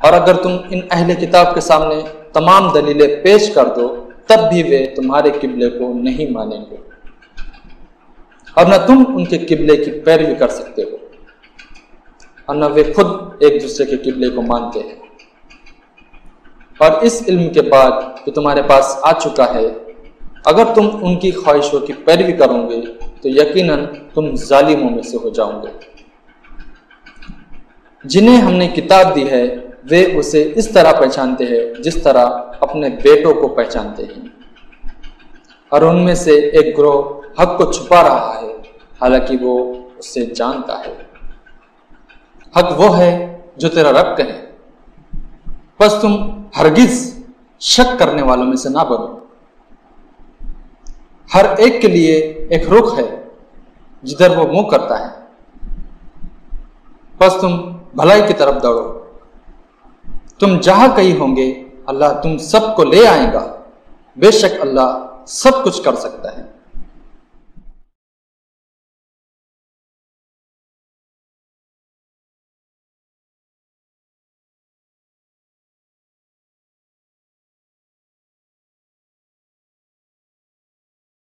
और अगर तुम इन अहले किताब के सामने तमाम दलीलें पेश कर दो, तब भी वे तुम्हारे किबले को नहीं मानेंगे। और न तुम उनके किबले की पैरवी कर सकते हो, और न वे खुद एक दूसरे के किबले को मानते हैं। और इस इल्म के बाद जो तुम्हारे पास आ चुका है, अगर तुम उनकी ख्वाहिशों की पैरवी करोगे तो यकीनन तुम जालिमों में से हो जाओगे। जिन्हें हमने किताब दी है वे उसे इस तरह पहचानते हैं, जिस तरह अपने बेटों को पहचानते हैं। और उनमें से एक ग्रोह हक को छुपा रहा है, हालाँकि वो उसे जानता है। हक वो है जो तेरा रब कहे। बस तुम हरगिज शक करने वालों में से ना बनो। हर एक के लिए एक रुख है, जिधर वो मुँह करता है। बस तुम भलाई की तरफ़ दौड़ो। तुम जहाँ कहीं होंगे, अल्लाह तुम सबको ले आएगा। बेशक अल्लाह सब कुछ कर सकता है।